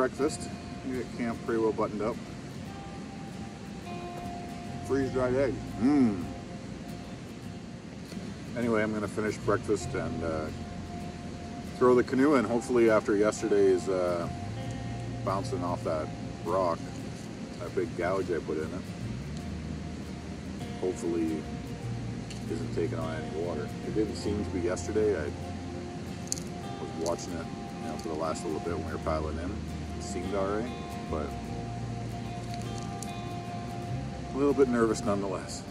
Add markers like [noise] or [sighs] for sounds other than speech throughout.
breakfast. We get camp pretty well buttoned up. Freeze dried egg. Mmm. Anyway, I'm going to finish breakfast and uh, throw the canoe in. Hopefully, after yesterday's uh, bouncing off that rock, that big gouge I put in it, hopefully isn't taking on any water. It didn't seem to be yesterday. I was watching it you know, for the last little bit when we were piling in. Seemed alright, but a little bit nervous nonetheless.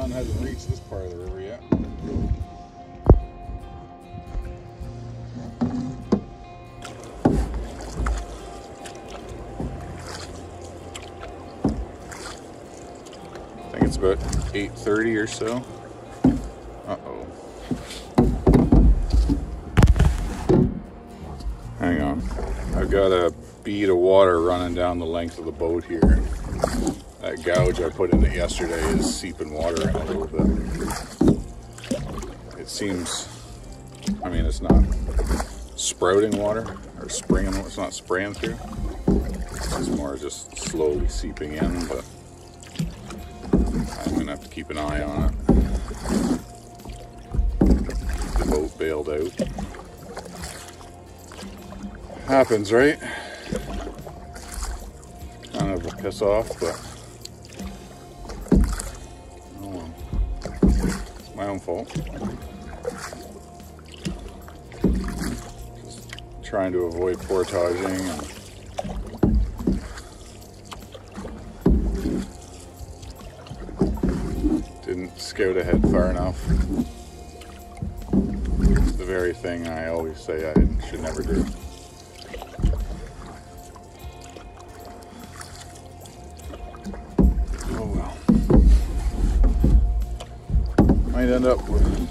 Sun hasn't reached this part of the river yet. I think it's about 8.30 or so. Uh-oh. Hang on. I've got a bead of water running down the length of the boat here. That gouge I put in it yesterday is seeping water in a little bit. It seems, I mean, it's not sprouting water or springing, it's not spraying through. It's more just slowly seeping in, but I'm gonna have to keep an eye on it. The boat bailed out. Happens, right? Kind of a piss off, but own. Just trying to avoid portaging and didn't scout ahead far enough. the very thing I always say I should never do. Might end up with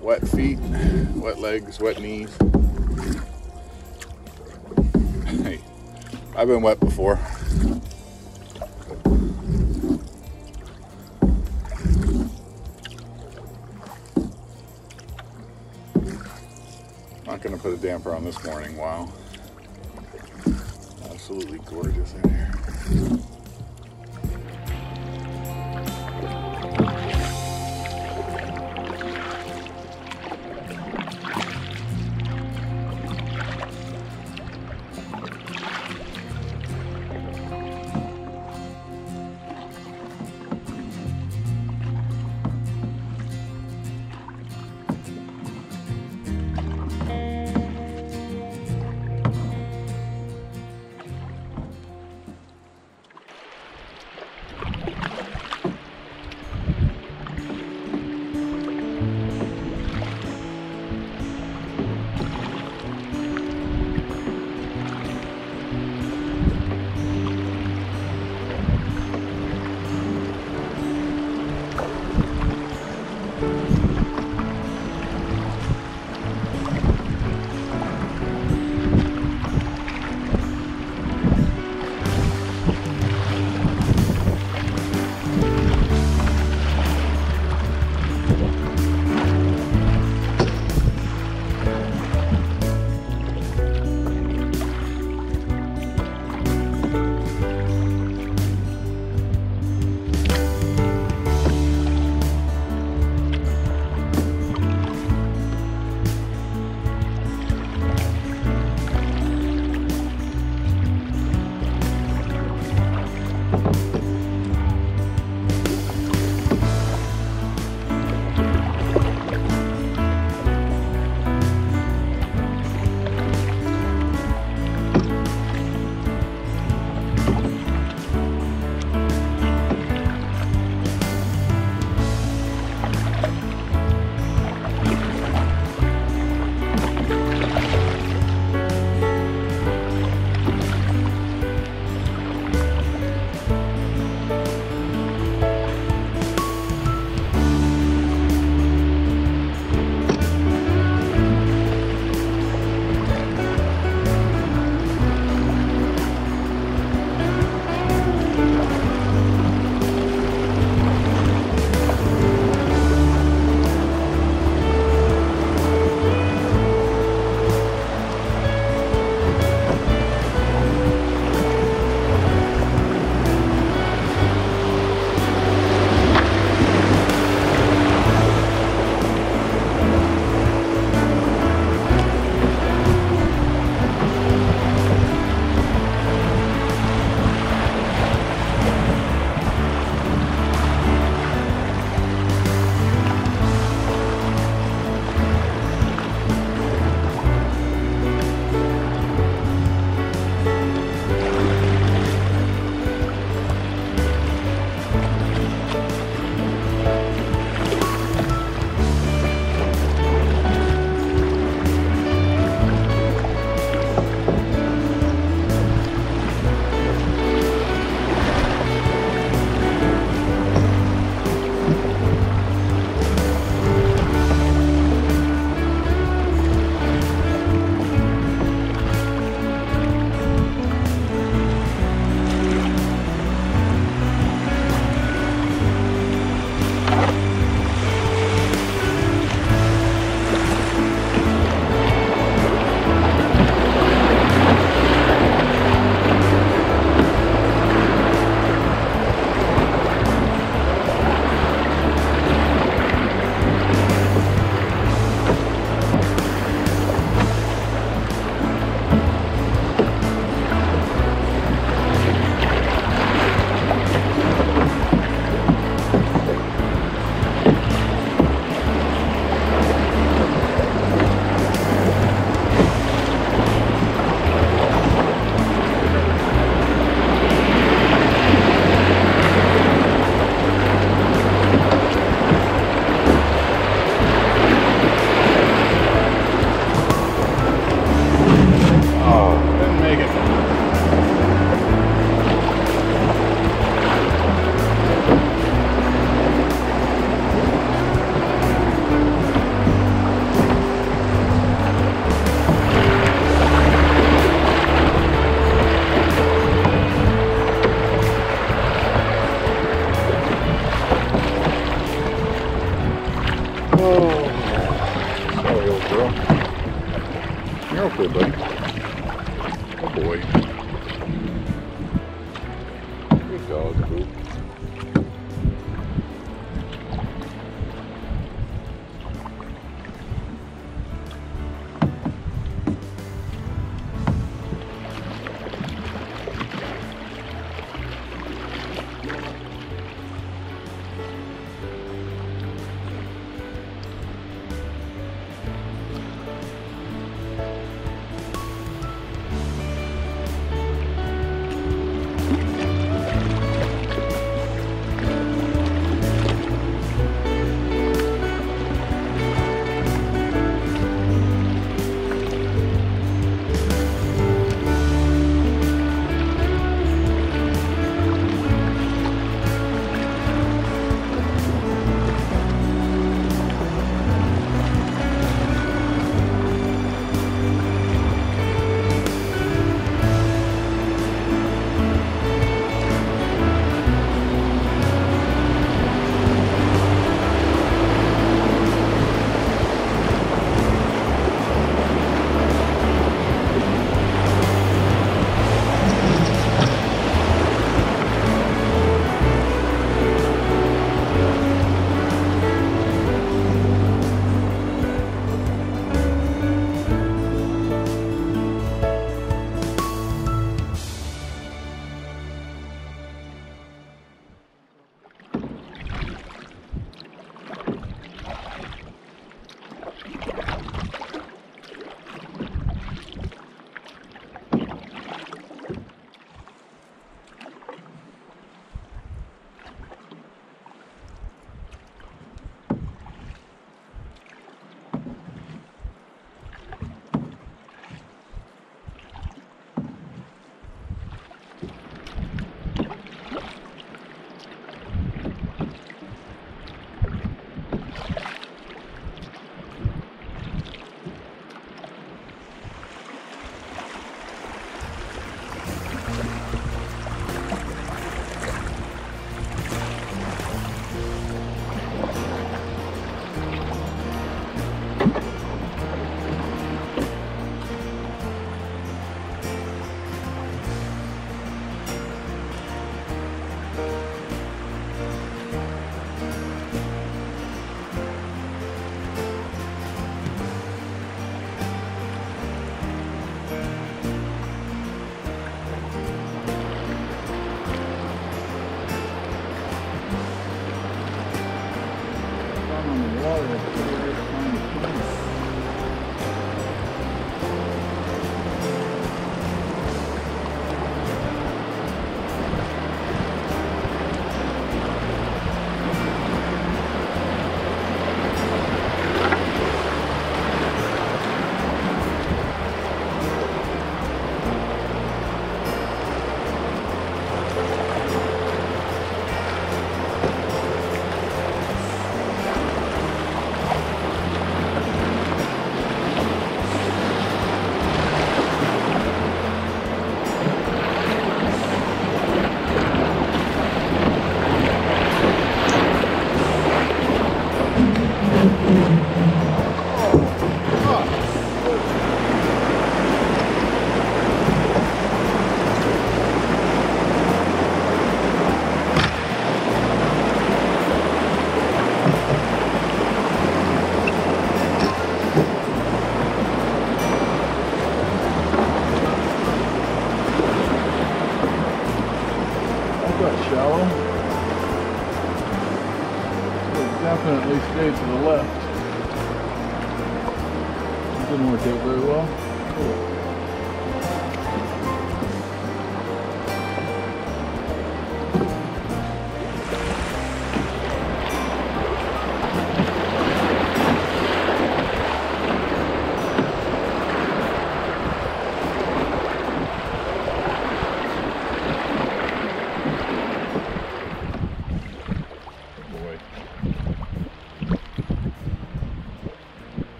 wet feet, wet legs, wet knees. Hey, I've been wet before. Not gonna put a damper on this morning, wow. Absolutely gorgeous in here.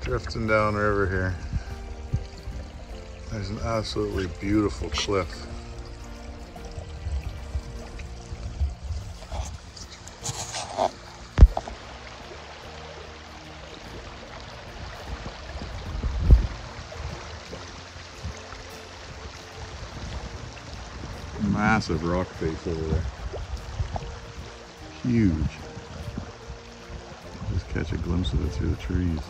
Drifting downriver here. There's an absolutely beautiful cliff. Massive rock face over there. Huge. Just catch a glimpse of it through the trees.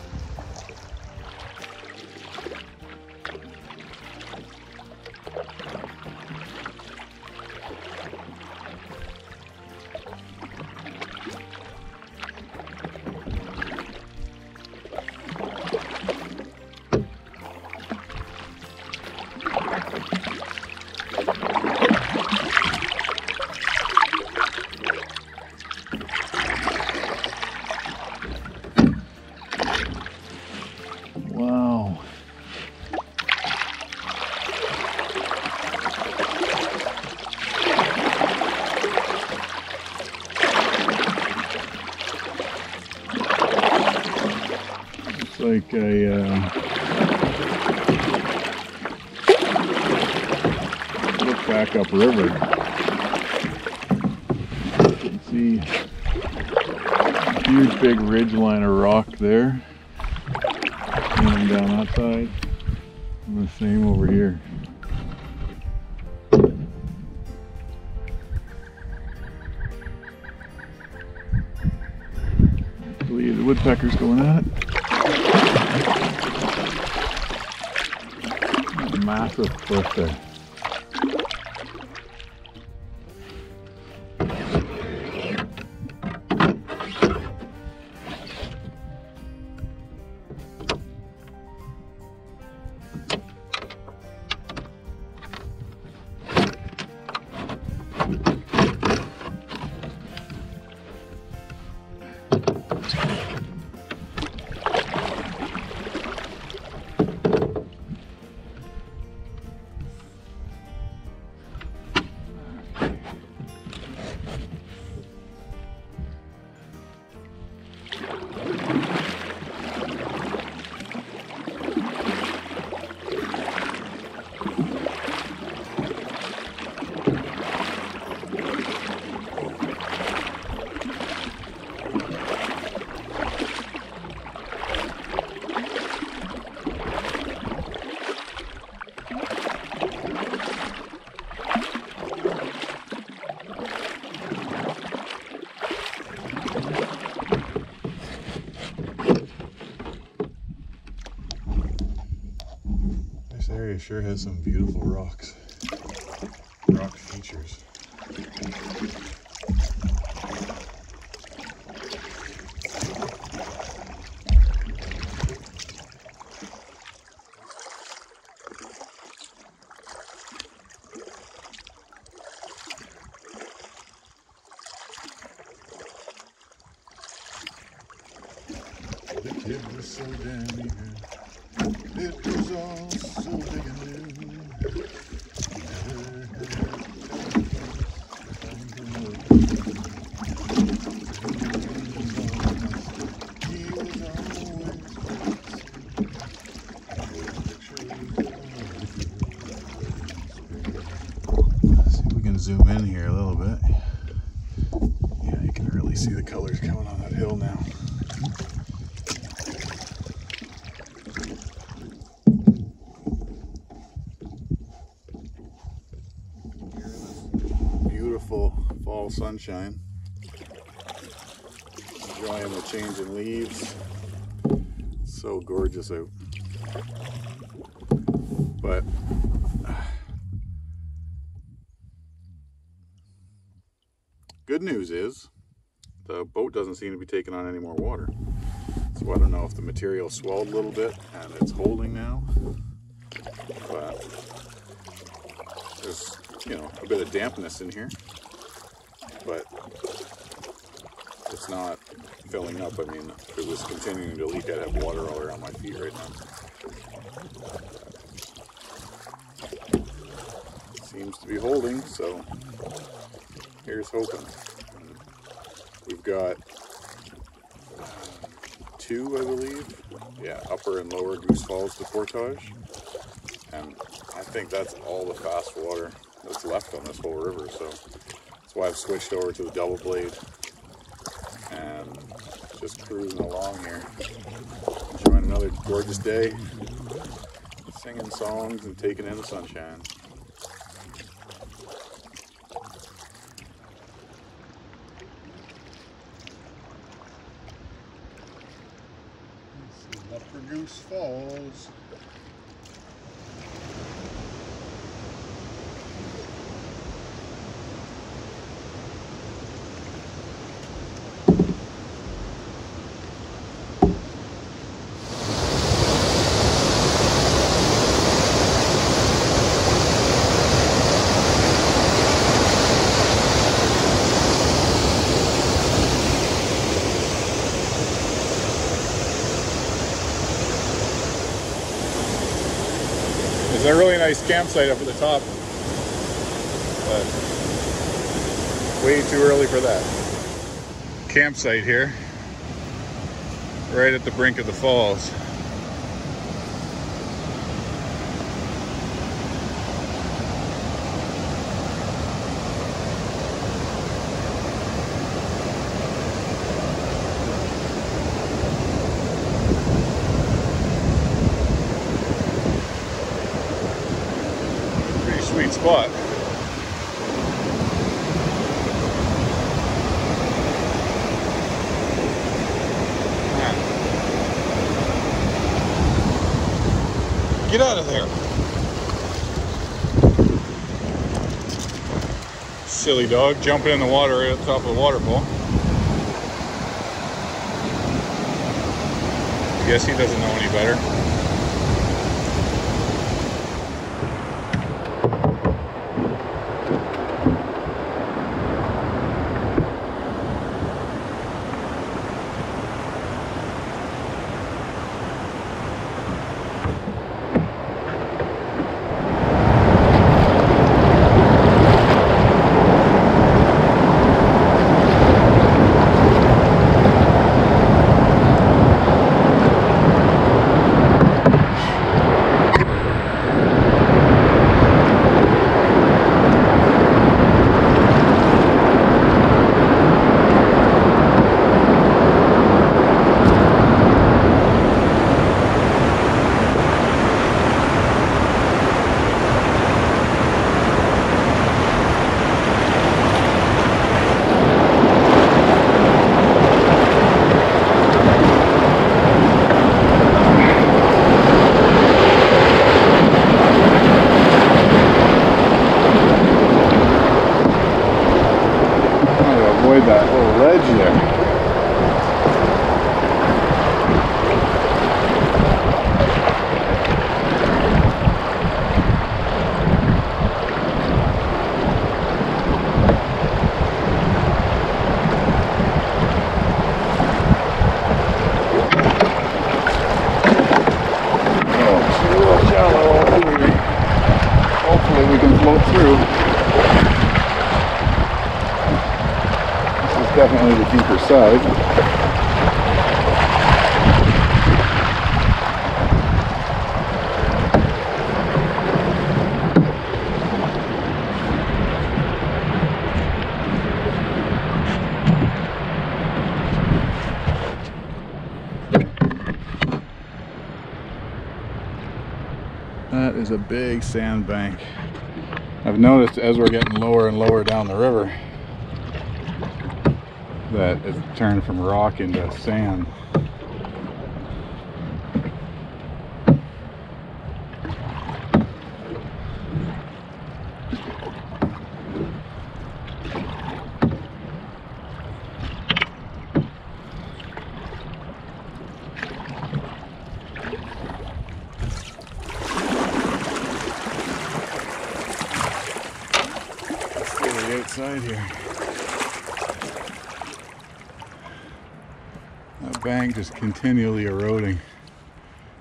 Like a uh, look back upriver. You can see huge big ridge line of rock there and down that side. And the same over here. Woodpecker's going at it. Massive cliff there. Sure has some beautiful. Rock features. The kid was so damn eager. It was all so big and new. Never had He was always Let's see if we can zoom in here a little bit. Yeah, you can really see the colors coming on that hill now. Beautiful fall sunshine. Enjoying the changing leaves. So gorgeous out. But [sighs] good news is the boat doesn't seem to be taking on any more water. So I don't know if the material swelled a little bit and it's holding now. But there's you know a bit of dampness in here but it's not filling up i mean if it was continuing to leak i'd have water all around my feet right now seems to be holding so here's hoping we've got two, I believe. Yeah, upper and lower Goose Falls to Portage. And I think that's all the fast water that's left on this whole river. So why I've switched over to the double blade and just cruising along here. Enjoying another gorgeous day, singing songs and taking in the sunshine. Upper Goose Falls. There's a really nice campsite up at the top. But way too early for that. Campsite here. Right at the brink of the falls. Pretty sweet spot. Get out of there. Dog jumping in the water at the top of the waterfall. I guess he doesn't know any better. That is a big sandbank. I've noticed as we're getting lower and lower down the river that it's turned from rock into sand. Let's go to the outside here. That bank just continually eroding.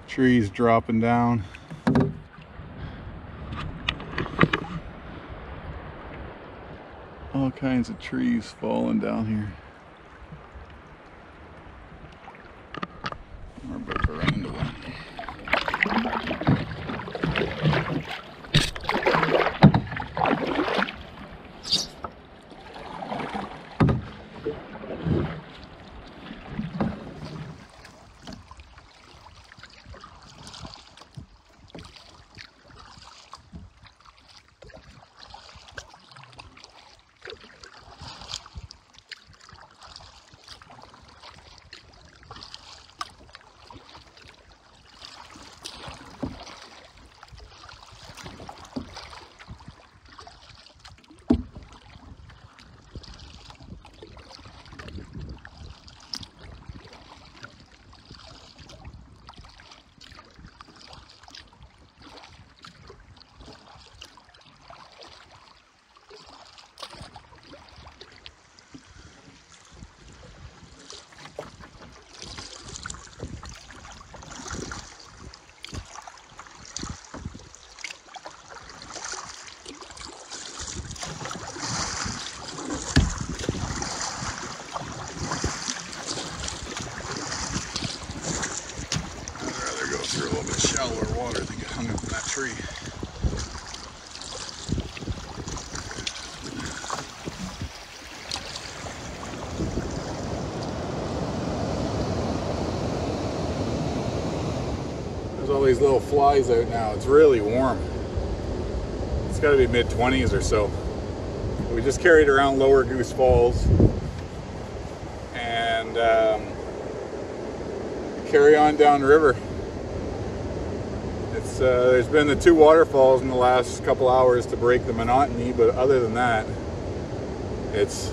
Trees dropping down. All kinds of trees falling down here. these are a little bit shallower water. They get hung up in that tree. There's all these little flies out now. It's really warm. It's got to be mid 20s or so. We just carried around Lower Goose Falls and um, carry on downriver. It's uh, there's been the two waterfalls in the last couple hours to break the monotony, but other than that, it's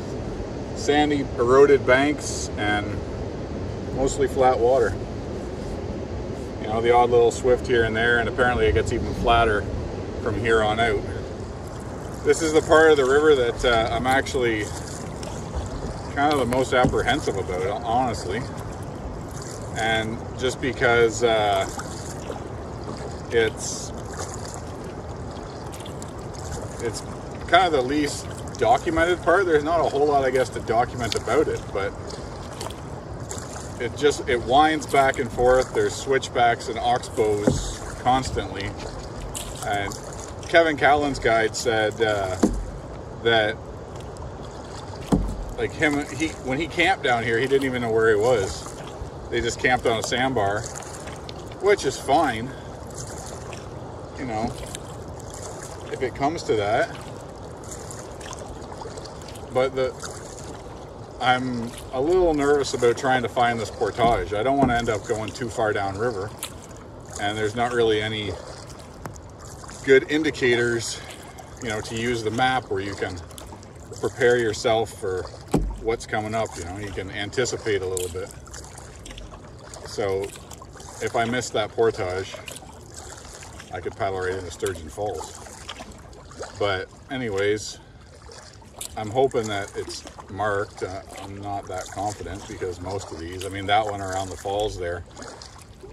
sandy, eroded banks and mostly flat water. Know, the odd little swift here and there, and apparently it gets even flatter from here on out. This is the part of the river that uh, I'm actually kind of the most apprehensive about, honestly. And just because uh, it's it's kind of the least documented part. There's not a whole lot, I guess, to document about it, but it just it winds back and forth. There's switchbacks and oxbows constantly, and Kevin Callan's guide said uh, that like him he when he camped down here he didn't even know where he was. They just camped on a sandbar which is fine. You know if it comes to that. But the I'm a little nervous about trying to find this portage I don't want to end up going too far down river and there's not really any good indicators you know to use the map where you can prepare yourself for what's coming up, you know, you can anticipate a little bit. So if I miss that portage, I could paddle right into Sturgeon Falls. But anyways, I'm hoping that it's marked. Uh, I'm not that confident because most of these, I mean, that one around the falls there,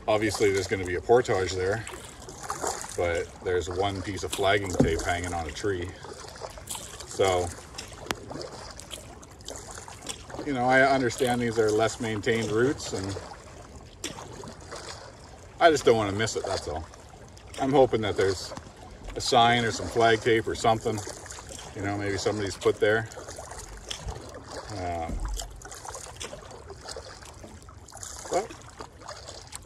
obviously there's going to be a portage there, but there's one piece of flagging tape hanging on a tree. So you know, I understand these are less maintained routes and I just don't want to miss it, that's all. I'm hoping that there's a sign or some flag tape or something, you know, maybe somebody's put there. Um, but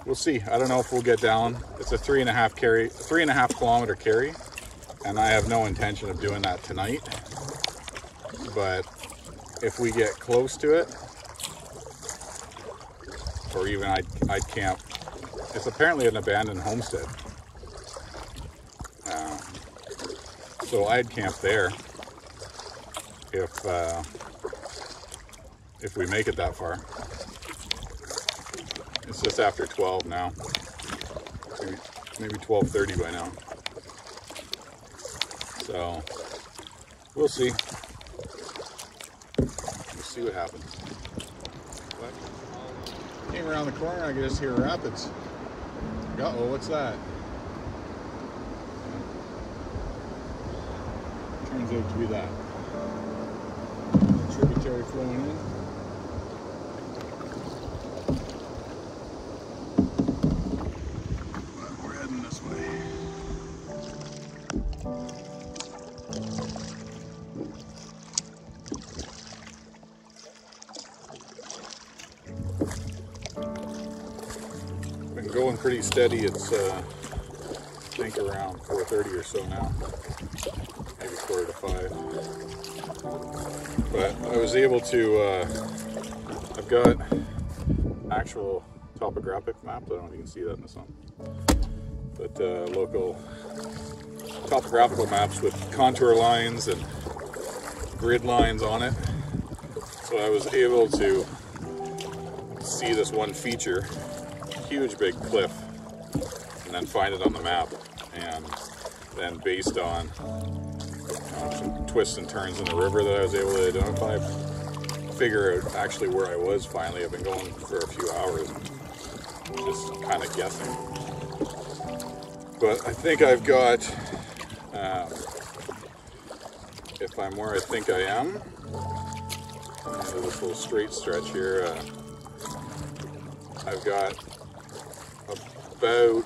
we'll see. I don't know if we'll get down. It's a three and a half carry, three and a half kilometer carry, and I have no intention of doing that tonight. But if we get close to it, or even I'd, I'd camp. It's apparently an abandoned homestead. Uh, so I'd camp there if uh, if we make it that far. It's just after 12 now. Maybe, maybe 12.30 by now. So, we'll see We'll see what happens. Came around the corner, I can just hear rapids. Uh oh, what's that? Turns out to be that. Tributary flowing in. This way. Been going pretty steady. It's, uh, I think, around 4.30 or so now. Maybe quarter to 5. But I was able to, uh, I've got actual topographic map. I don't know if you can see that in the sun. But uh, local topographical maps with contour lines and grid lines on it. So I was able to see this one feature huge big cliff and then find it on the map. And then based on some twists and turns in the river that I was able to identify, figure out actually where I was finally. I've been going for a few hours, just kind of guessing. But I think I've got, um, if I'm where I think I am, this little straight stretch here, uh, I've got about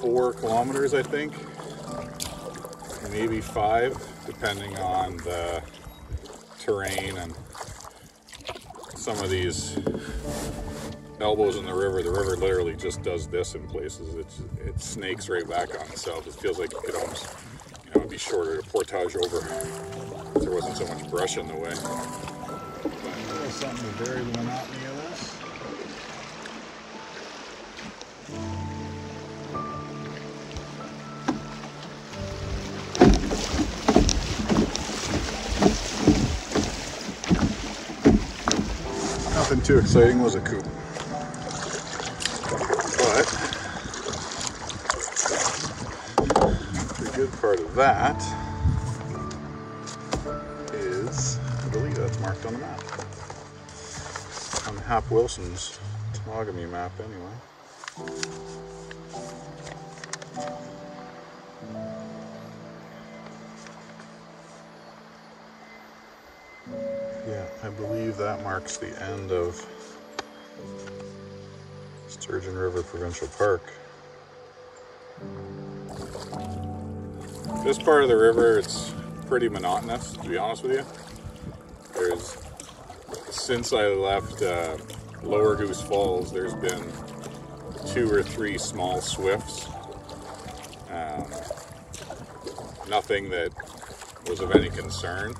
four kilometers, I think. Maybe five, depending on the terrain and some of these elbows in the river. The river literally just does this in places. It's, it snakes right back on itself. It feels like it could almost, you know, be shorter to portage over if there wasn't so much brush in the way. But something the monotony Nothing too exciting was a coop. But the good part of that is, I believe that's marked on the map. On Hap Wilson's Temagami map anyway. I believe that marks the end of Sturgeon River Provincial Park. This part of the river, it's pretty monotonous, to be honest with you. There's, since I left uh, Lower Goose Falls, there's been two or three small swifts. Um, nothing that was of any concern,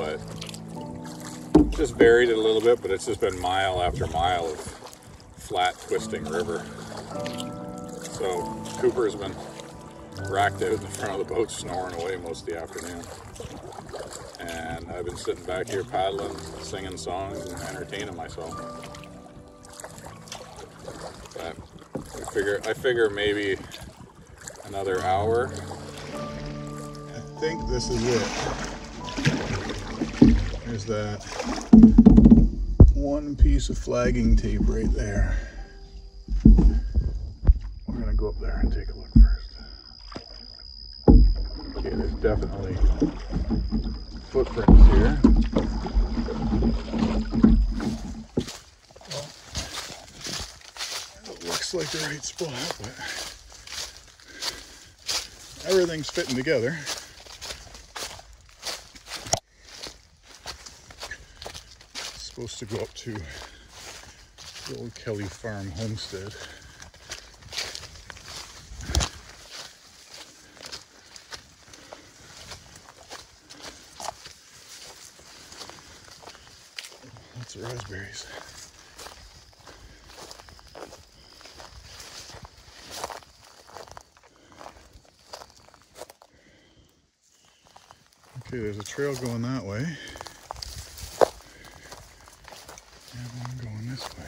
but just varied it a little bit, but it's just been mile after mile of flat twisting river. So Cooper's been racked out in the front of the boat snoring away most of the afternoon. And I've been sitting back here paddling, singing songs and entertaining myself. But I figure I figure maybe another hour. I think this is it. There's that one piece of flagging tape right there. We're gonna go up there and take a look first. Okay, there's definitely footprints here. Well, it looks like the right spot, but everything's fitting together. Supposed to go up to the old Kelly Farm homestead. Lots of raspberries. Okay, there's a trail going that way. And one going this way.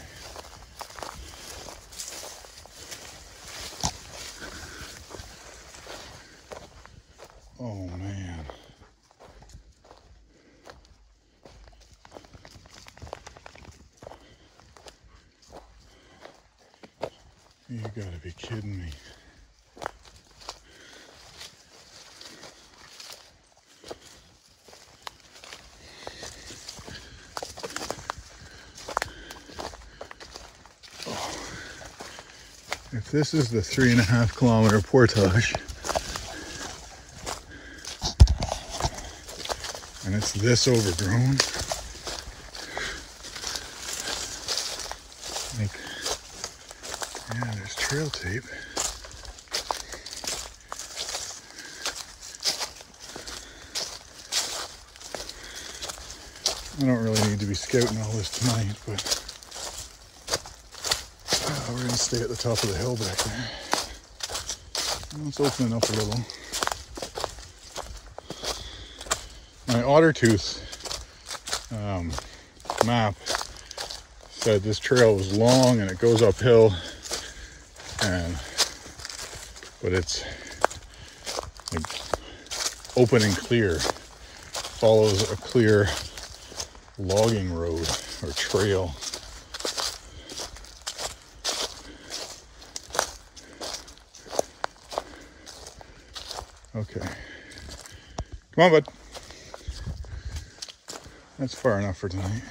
Oh man. You gotta be kidding me. If this is the three and a half kilometer portage, and it's this overgrown, like, yeah, there's trail tape. I don't really need to be scouting all this tonight, but we're going to stay at the top of the hill back there. It's opening up a little. My Ottertooth um, map said this trail was long and it goes uphill, and but it's like open and clear, follows a clear logging road or trail. Okay. Come on, bud. That's far enough for tonight.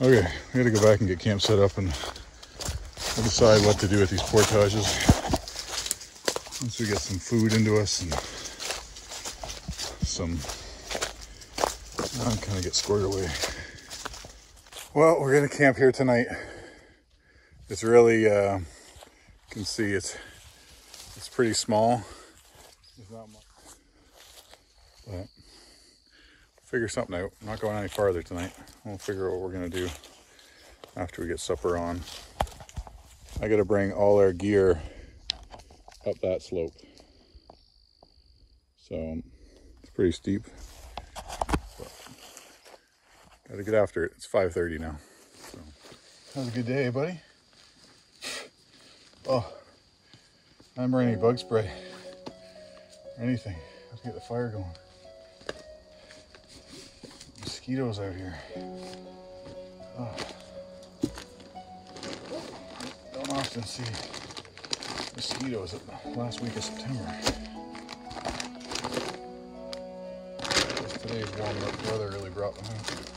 Okay, we gotta go back and get camp set up and we'll decide what to do with these portages once we get some food into us and some I'm kind of get squared away. Well, we're gonna camp here tonight. It's really, uh, you can see it's it's pretty small. There's not much, but figure something out. I'm not going any farther tonight. We'll figure out what we're gonna do after we get supper on. I gotta bring all our gear up that slope. So it's pretty steep. Gotta get after it. It's 5.30 now. So have a good day, buddy. Oh, I'm running bug spray anything. Let's get the fire going. Mosquitoes out here. Oh. Don't often see mosquitoes at the last week of September. Today's warm weather really brought them out.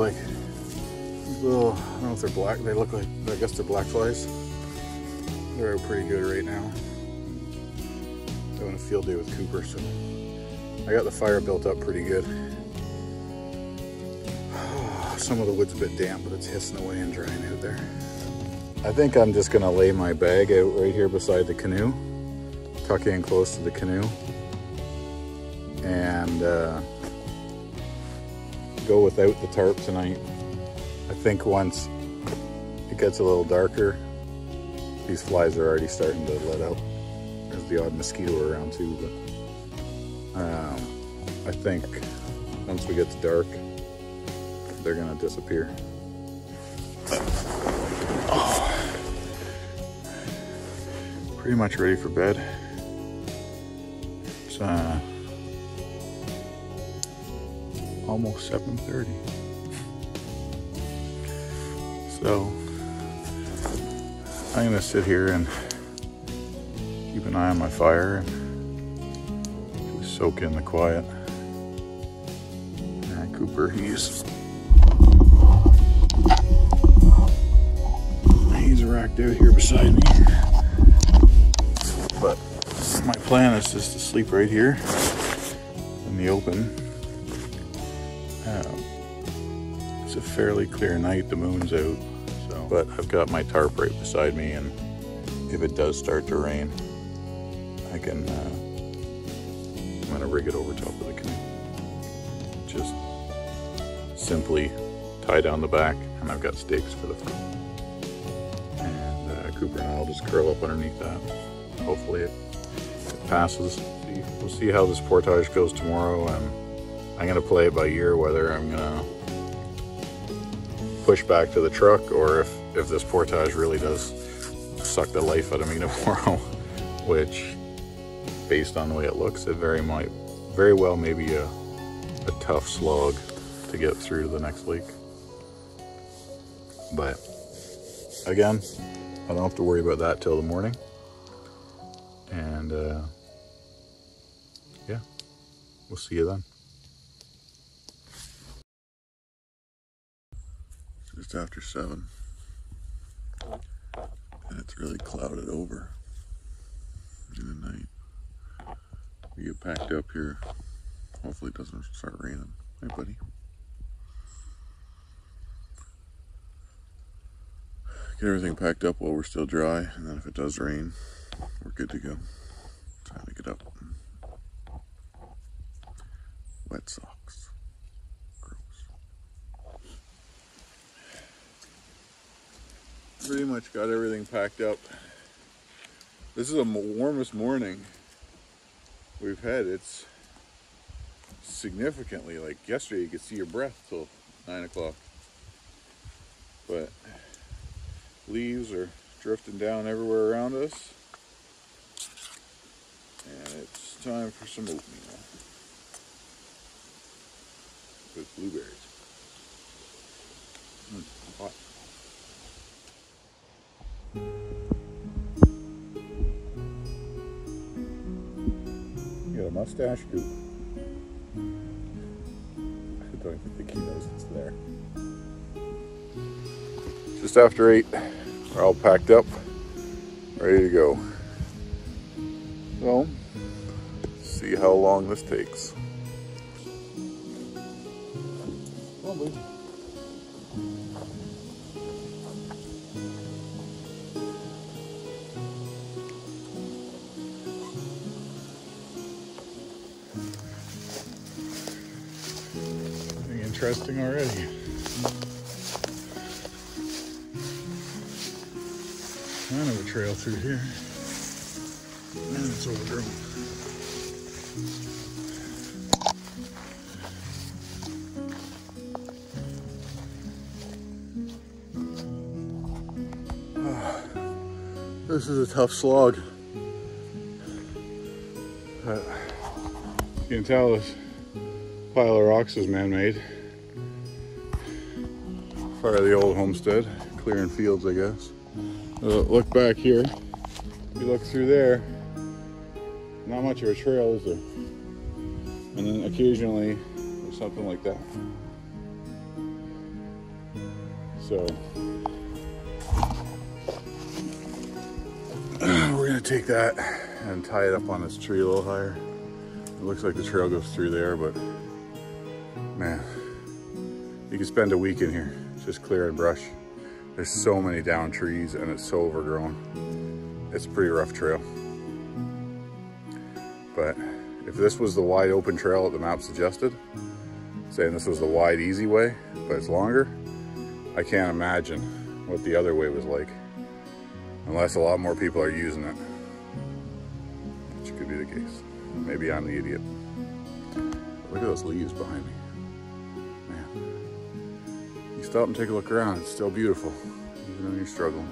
Like little, I don't know if they're black, they look like, I guess they're black flies. They're pretty good right now. Doing a field day with Cooper, so I got the fire built up pretty good. [sighs] Some of the wood's a bit damp, but it's hissing away and drying out there. I think I'm just gonna lay my bag out right here beside the canoe, tuck in close to the canoe, and uh, go without the tarp tonight. I think once it gets a little darker, these flies are already starting to let out. There's the odd mosquito around too, but um, I think once we get to dark, they're gonna disappear. Oh. Pretty much ready for bed. Almost 7.30. So I'm gonna sit here and keep an eye on my fire and soak in the quiet. And Cooper, he's he's racked out here beside me. But my plan is just to sleep right here in the open. Um, it's a fairly clear night, the moon's out, so but I've got my tarp right beside me and if it does start to rain, I can uh, I'm gonna rig it over top of the canoe. Just simply tie down the back and I've got stakes for the front. And uh, Cooper and I'll just curl up underneath that. Hopefully it, it passes. we'll see how this portage goes tomorrow. I'm, I'm gonna play it by ear whether I'm gonna push back to the truck or if, if this portage really does suck the life out of me [laughs] tomorrow, which based on the way it looks, it very might, very well maybe a, a tough slog to get through to the next lake. But again, I don't have to worry about that till the morning. And uh, yeah, we'll see you then. Just after seven. And it's really clouded over in the night. We get packed up here. Hopefully it doesn't start raining. Hey buddy. Get everything packed up while we're still dry, and then if it does rain, we're good to go. Time to get up. Wet socks. Pretty much got everything packed up. This is the warmest morning we've had. It's significantly like yesterday you could see your breath till nine o'clock. But leaves are drifting down everywhere around us. And it's time for some oatmeal with blueberries. Mustache, Goop? I don't even think he knows it's there. Just after eight, we're all packed up, ready to go. So, see how long this takes. Something already. Kind of a trail through here. And it's overgrown. This is a tough slog. Uh, you can tell this pile of rocks is man-made. Part of the old homestead, clearing fields, I guess. Uh, look back here. You look through there, not much of a trail, is there? And then occasionally, there's something like that. So, [clears throat] we're gonna take that and tie it up on this tree a little higher. It looks like the trail goes through there, but man, you can spend a week in here just clearing brush. There's so many down trees and it's so overgrown. It's a pretty rough trail. But if this was the wide open trail that the map suggested, saying this was the wide easy way, but it's longer, I can't imagine what the other way was like. Unless a lot more people are using it. Which could be the case. Maybe I'm the idiot. Look at those leaves behind me. Stop and take a look around, it's still beautiful, even though you're struggling.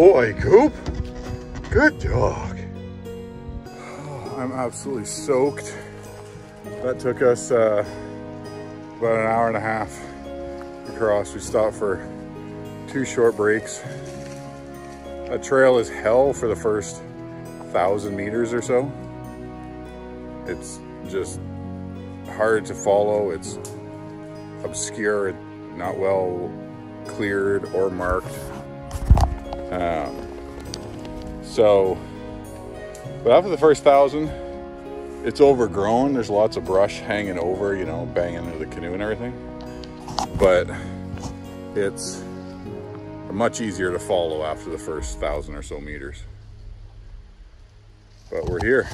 Boy, Coop. Good dog. Oh, I'm absolutely soaked. That took us uh, about an hour and a half across. We stopped for two short breaks. That trail is hell for the first thousand meters or so. It's just hard to follow. It's obscure, not well cleared or marked. Um, so But after the first thousand, it's overgrown. There's lots of brush hanging over, you know, banging into the canoe and everything. But it's much easier to follow after the first thousand or so meters. But we're here.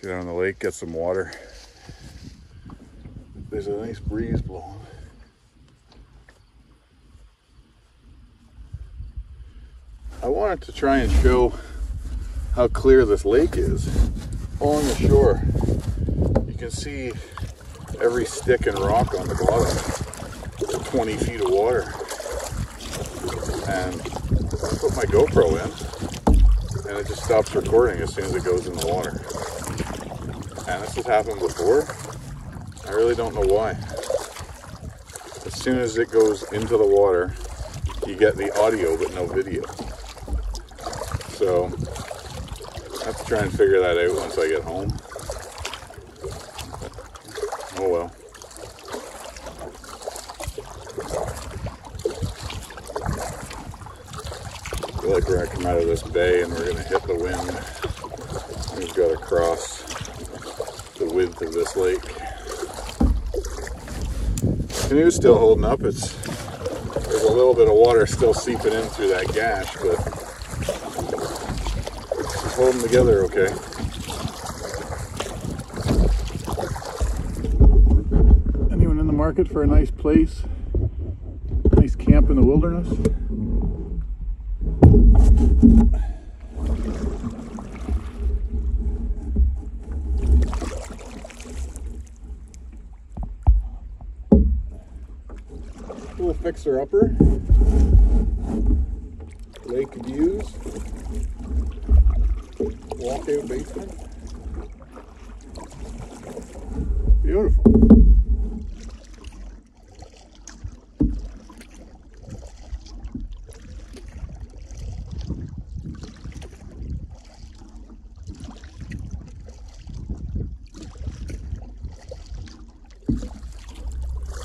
Get on the lake, get some water. There's a nice breeze blowing. I wanted to try and show how clear this lake is on the shore. You can see every stick and rock on the bottom. 20 feet of water. And I put my GoPro in and it just stops recording as soon as it goes in the water. And this has happened before. I really don't know why. As soon as it goes into the water, you get the audio but no video. So I have to try and figure that out once I get home. Oh well. I feel like we're gonna come out of this bay and we're gonna hit the wind. We've got to cross the width of this lake. Canoe's still holding up. It's there's a little bit of water still seeping in through that gash, but it's holding together okay. Anyone in the market for a nice place? Nice camp in the wilderness? Little fixer upper. Lake views. Walkout basement. Beautiful.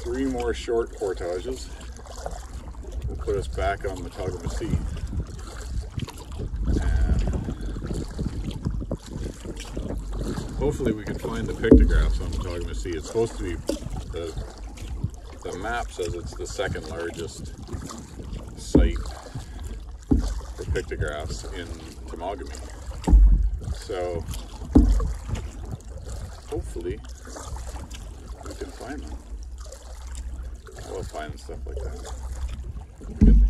Three more short portages will put us back on Matagamasi. And hopefully we can find the pictographs on Matagamasi. It's supposed to be, the, the map says it's the second largest site for pictographs in Temagami. So hopefully we can find them. Finding stuff like that. Good thing.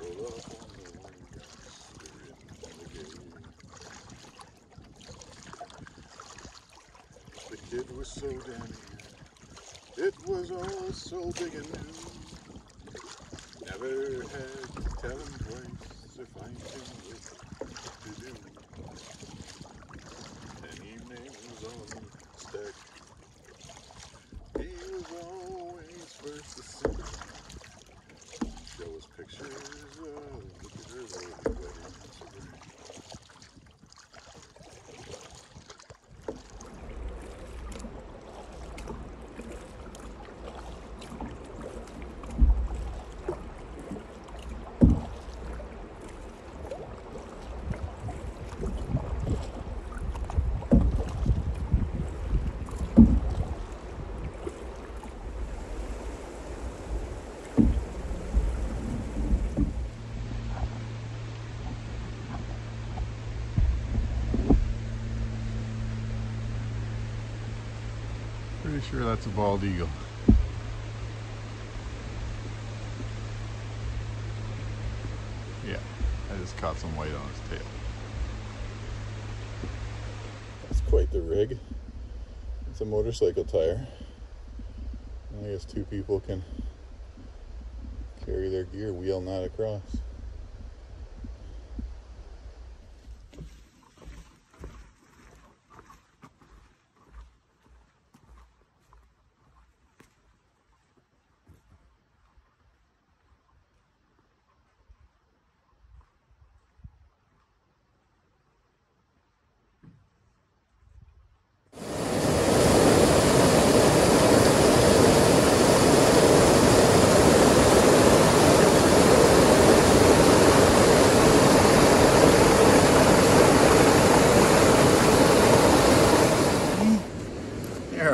Roll up on the one The kid was so damn It was all so big and new. Never had to tell him twice if I knew what to do. An evening was on the deck. He was always first to see. Show us pictures of look at her little wedding cigarette. Pretty sure that's a bald eagle. Yeah, I just caught some white on his tail. That's quite the rig. It's a motorcycle tire. I guess two people can carry their gear, wheel not across.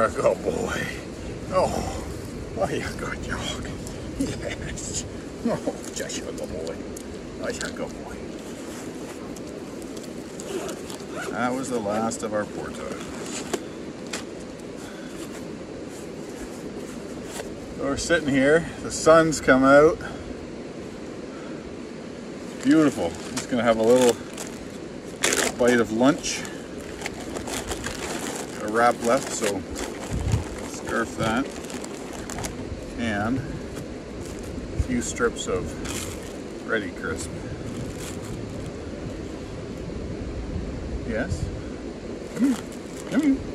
a good boy. Oh, oh, you're a good dog. Yes. Oh, just a good boy. Just a good boy. That was the last of our porta. So we're sitting here, the sun's come out. Beautiful. Just gonna have a little bite of lunch. A wrap left, so scarf that. And a few strips of Ready Crisp. Yes? Come here. Come here.